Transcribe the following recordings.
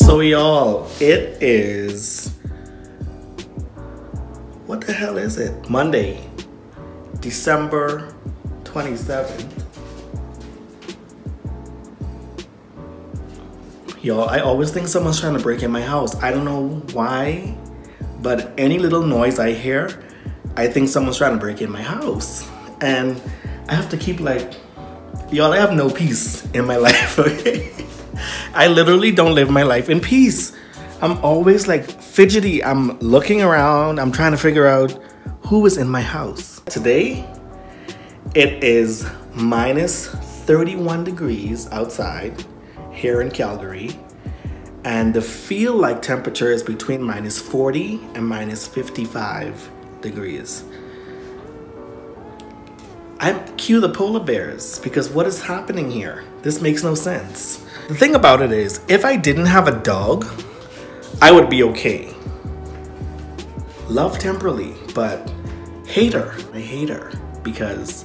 So y'all, it is what the hell is it? Monday, December 27th. Y'all, I always think someone's trying to break in my house. I don't know why, but any little noise I hear, I think someone's trying to break in my house. And I have to keep like, y'all, I have no peace in my life, okay? I literally don't live my life in peace. I'm always like fidgety. I'm looking around. I'm trying to figure out who is in my house. Today, it is minus 31 degrees outside here in Calgary. And the feel like temperature is between minus 40 and minus 55 degrees. I cue the polar bears because what is happening here? This makes no sense. The thing about it is, if I didn't have a dog, I would be okay. Love Temperley, but hate her. I hate her because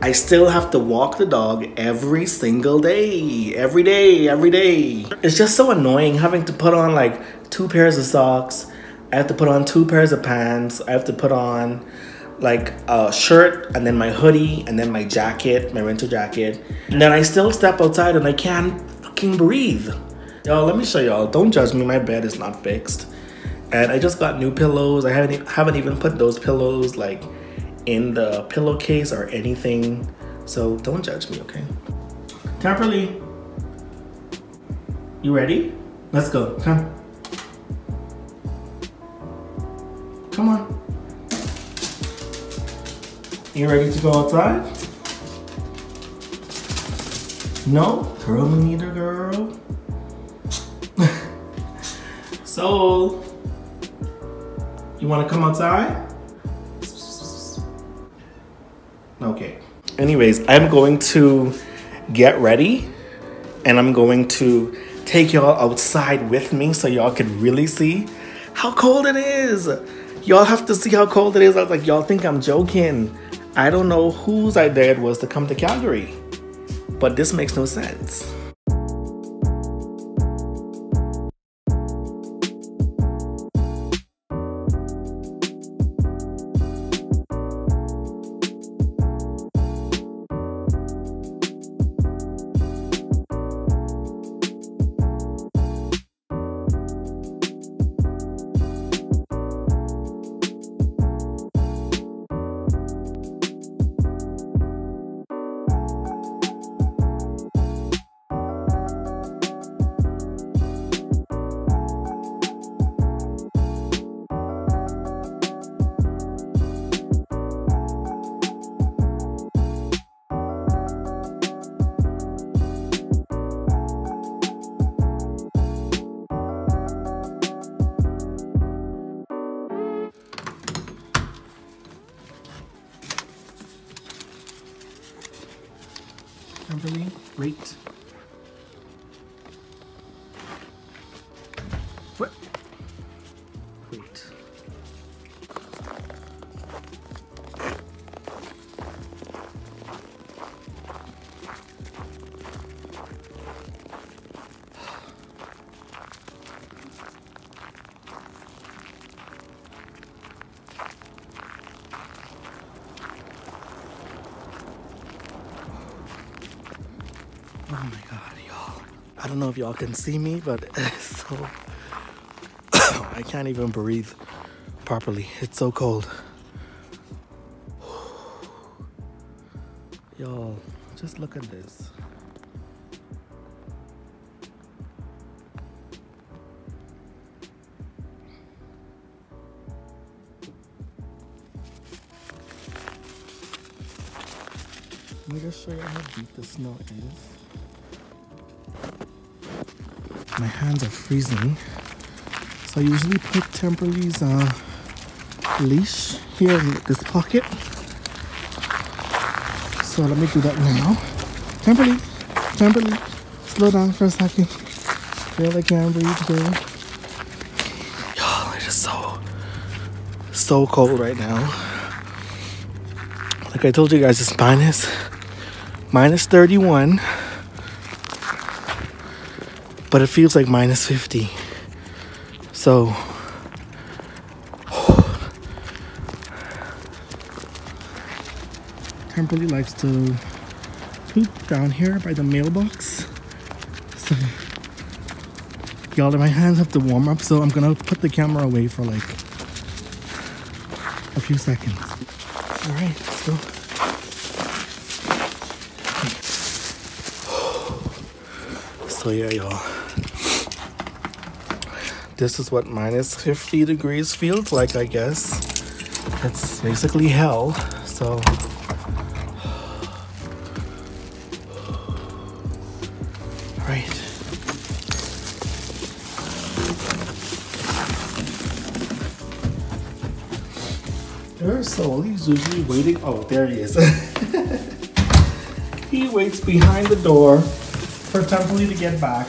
I still have to walk the dog every single day, every day, every day. It's just so annoying having to put on like two pairs of socks. I have to put on two pairs of pants. I have to put on like a shirt and then my hoodie and then my jacket, my winter jacket. And then I still step outside and I can't fucking breathe. Yo, let me show y'all. Don't judge me. My bed is not fixed. And I just got new pillows. I haven't haven't even put those pillows like in the pillowcase or anything. So don't judge me, okay? Temperley, you ready? Let's go. Come. Come on. You ready to go outside? No? Girl, me neither, girl. so, you want to come outside? Okay. Anyways, I'm going to get ready and I'm going to take y'all outside with me so y'all can really see how cold it is. Y'all have to see how cold it is. I was like, y'all think I'm joking. I don't know whose idea it was to come to Calgary, but this makes no sense. Oh my god, y'all. I don't know if y'all can see me, but it's so. I can't even breathe properly. It's so cold. Y'all, just look at this. Let me just show you how deep the snow is. My hands are freezing. So I usually put Temperley's uh, leash here in this pocket. So let me do that now. Temperley, Temperley, slow down for a second. Girl, I can't breathe. Y'all, it is so, so cold right now. Like I told you guys, it's minus, minus 31. But it feels like minus 50. So, Temperley likes to poop down here by the mailbox. So, y'all, my hands have to warm up, so I'm gonna put the camera away for like a few seconds. All right, let's go. So yeah, y'all. This is what minus 50 degrees feels like, I guess. It's basically hell, so. Right. There's. He's usually waiting. Oh, there he is. he waits behind the door for Temperley to get back.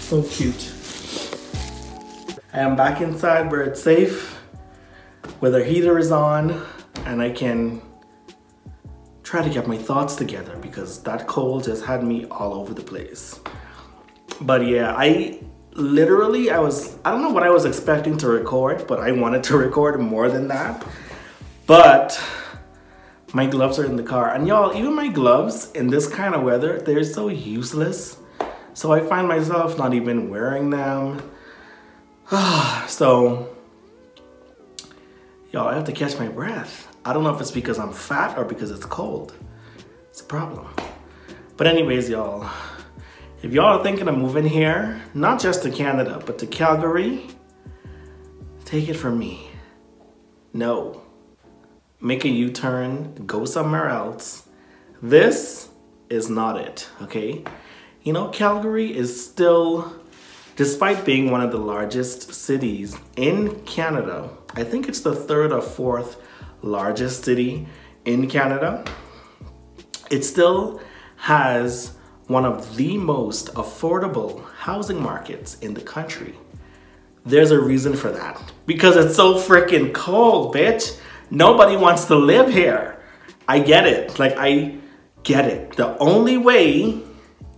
So cute. I am back inside where it's safe, where the heater is on, and I can try to get my thoughts together because that cold just had me all over the place. But yeah, I literally, I was, I don't know what I was expecting to record, but I wanted to record more than that. But my gloves are in the car. And y'all, even my gloves in this kind of weather, they're so useless. So I find myself not even wearing them. so, y'all, I have to catch my breath. I don't know if it's because I'm fat or because it's cold. It's a problem. But anyways, y'all, if y'all are thinking of moving here, not just to Canada, but to Calgary, take it from me. No. Make a U-turn, go somewhere else. This is not it, okay? You know, Calgary is still, despite being one of the largest cities in Canada, I think it's the third or fourth largest city in Canada, it still has one of the most affordable housing markets in the country. There's a reason for that. Because it's so freaking cold, bitch. Nobody wants to live here. I get it. Like, I get it. The only way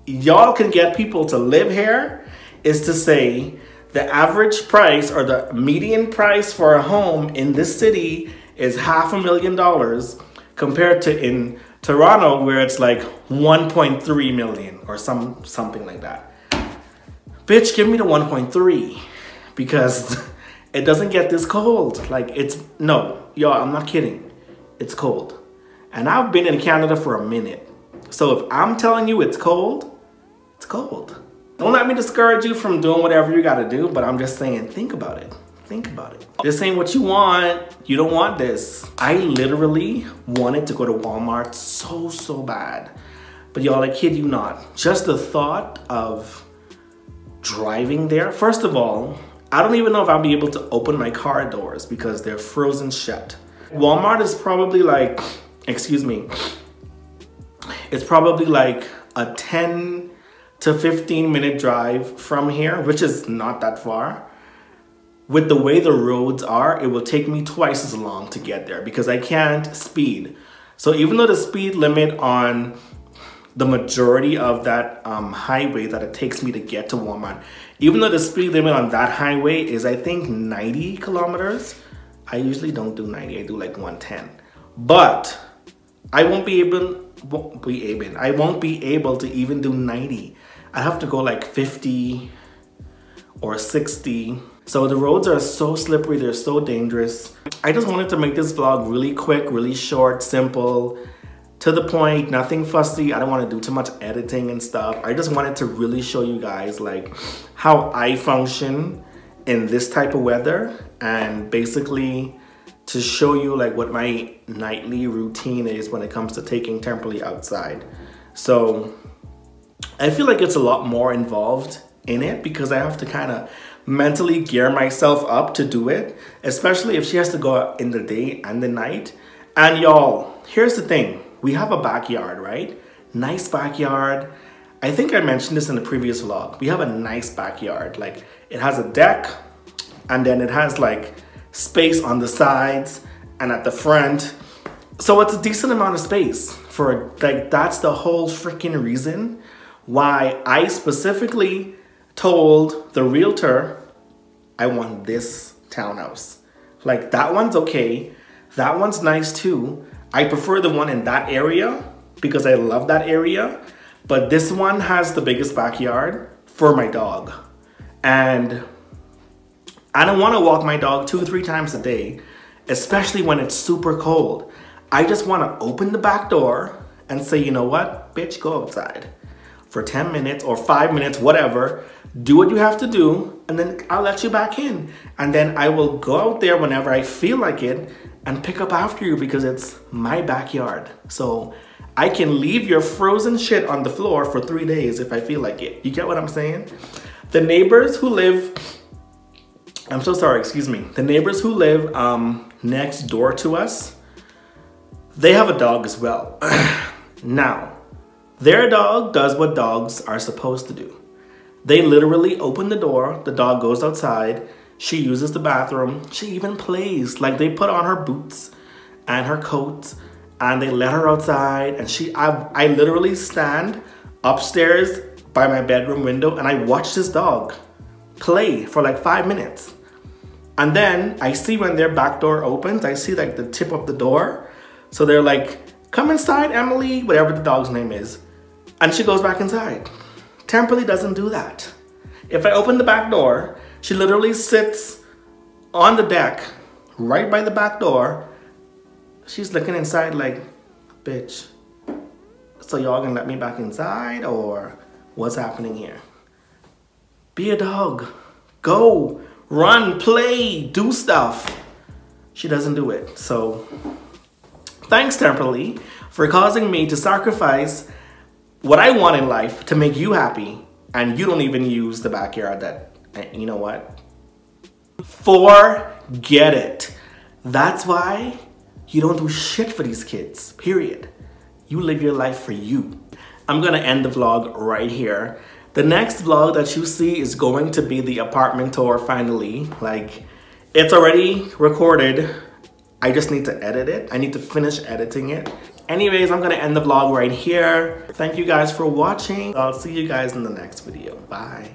y'all can get people to live here is to say the average price or the median price for a home in this city is half a million dollars compared to in Toronto where it's like 1.3 million or some something like that. Bitch, give me the 1.3 because it doesn't get this cold. Like it's no, y'all, I'm not kidding. It's cold. And I've been in Canada for a minute. So if I'm telling you it's cold, it's cold. Don't let me discourage you from doing whatever you gotta do, but I'm just saying, think about it. Think about it. This ain't what you want. You don't want this. I literally wanted to go to Walmart so, so bad. But y'all, I kid you not. Just the thought of driving there. First of all, I don't even know if I'll be able to open my car doors because they're frozen shut. Walmart is probably like, excuse me, it's probably like a 10 to 15 minute drive from here, which is not that far with the way the roads are, it will take me twice as long to get there because I can't speed. So even though the speed limit on the majority of that um, highway that it takes me to get to Walmart, even though the speed limit on that highway is I think 90 kilometers, I usually don't do 90, I do like 110. But I won't be able, won't be able, I won't be able to even do 90. I have to go like 50 or 60 so the roads are so slippery, they're so dangerous. I just wanted to make this vlog really quick, really short, simple, to the point, nothing fussy. I don't want to do too much editing and stuff. I just wanted to really show you guys like how I function in this type of weather and basically to show you like what my nightly routine is when it comes to taking Temperley outside. So I feel like it's a lot more involved in it because I have to kind of mentally gear myself up to do it, especially if she has to go out in the day and the night. And y'all, here's the thing. We have a backyard, right? Nice backyard. I think I mentioned this in the previous vlog. We have a nice backyard. Like it has a deck and then it has like space on the sides and at the front. So it's a decent amount of space for like, that's the whole freaking reason why I specifically told the realtor, I want this townhouse. Like that one's okay. That one's nice too. I prefer the one in that area because I love that area. But this one has the biggest backyard for my dog. And I don't want to walk my dog two or three times a day, especially when it's super cold. I just want to open the back door and say, you know what, bitch, go outside for 10 minutes or five minutes, whatever. Do what you have to do, and then I'll let you back in. And then I will go out there whenever I feel like it and pick up after you because it's my backyard. So I can leave your frozen shit on the floor for three days if I feel like it. You get what I'm saying? The neighbors who live, I'm so sorry, excuse me. The neighbors who live um, next door to us, they have a dog as well. now, their dog does what dogs are supposed to do. They literally open the door, the dog goes outside, she uses the bathroom, she even plays. Like they put on her boots and her coat and they let her outside and she, I, I literally stand upstairs by my bedroom window and I watch this dog play for like five minutes. And then I see when their back door opens, I see like the tip of the door. So they're like, come inside, Emily, whatever the dog's name is. And she goes back inside. Temperley doesn't do that. If I open the back door, she literally sits on the deck right by the back door. She's looking inside like, bitch, so y'all gonna let me back inside or what's happening here? Be a dog. Go, run, play, do stuff. She doesn't do it. So thanks, Temperley, for causing me to sacrifice what I want in life to make you happy and you don't even use the backyard that, you know what? Forget it. That's why you don't do shit for these kids, period. You live your life for you. I'm gonna end the vlog right here. The next vlog that you see is going to be the apartment tour finally. Like, it's already recorded. I just need to edit it. I need to finish editing it. Anyways, I'm gonna end the vlog right here. Thank you guys for watching. I'll see you guys in the next video. Bye.